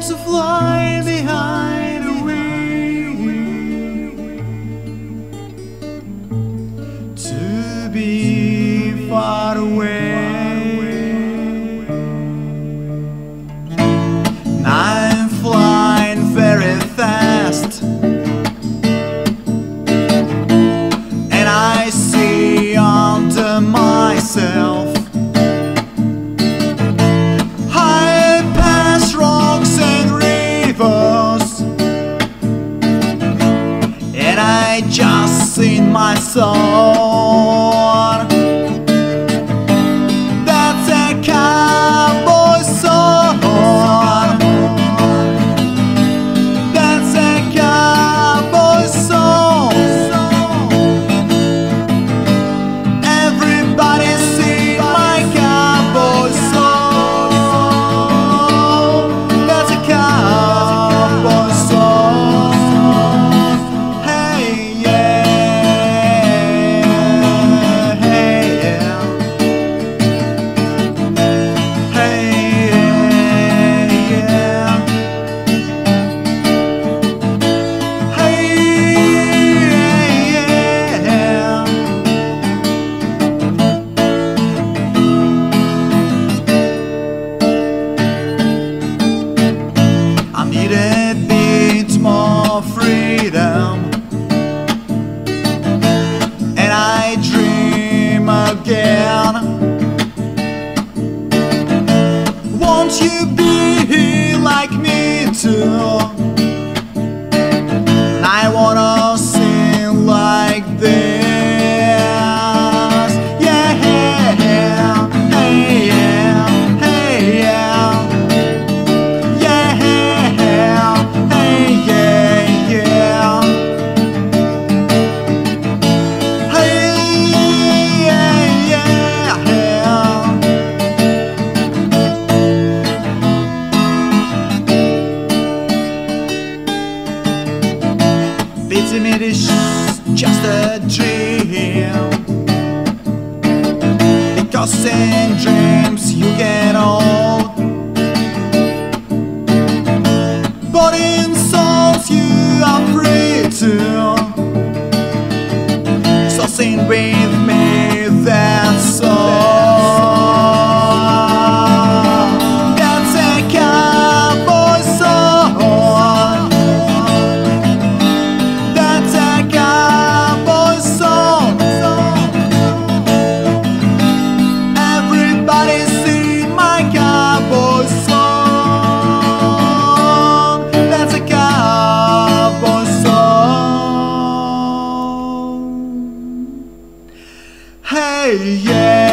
to fly behind. I just sing my song. Be like me too? it is just a dream. Because in dreams you get old. But in souls you are free too. So sing with me. Hey, yeah.